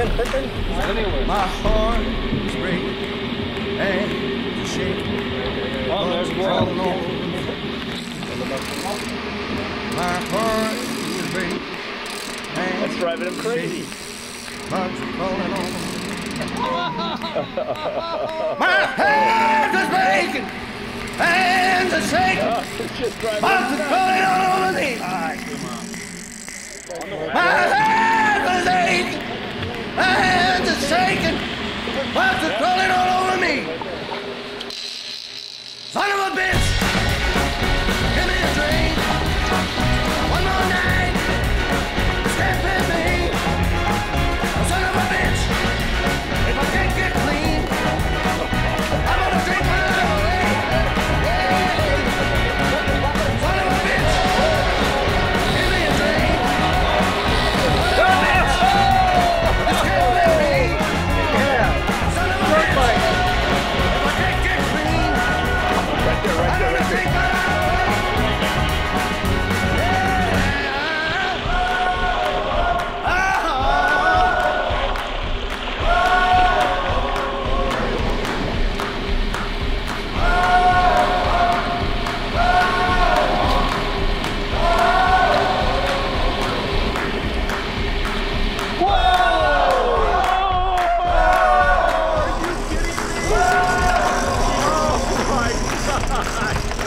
My heart is breaking and shaking. Oh, there's one. on. My heart is breaking and That's driving him crazy. Bugs are crawling on. My hands are breaking, hands are shaking. Oh, just driving Bugs him are nuts. crawling all over me. My hands are aching, my hands are shaking. Bugs are crawling all over me. Right.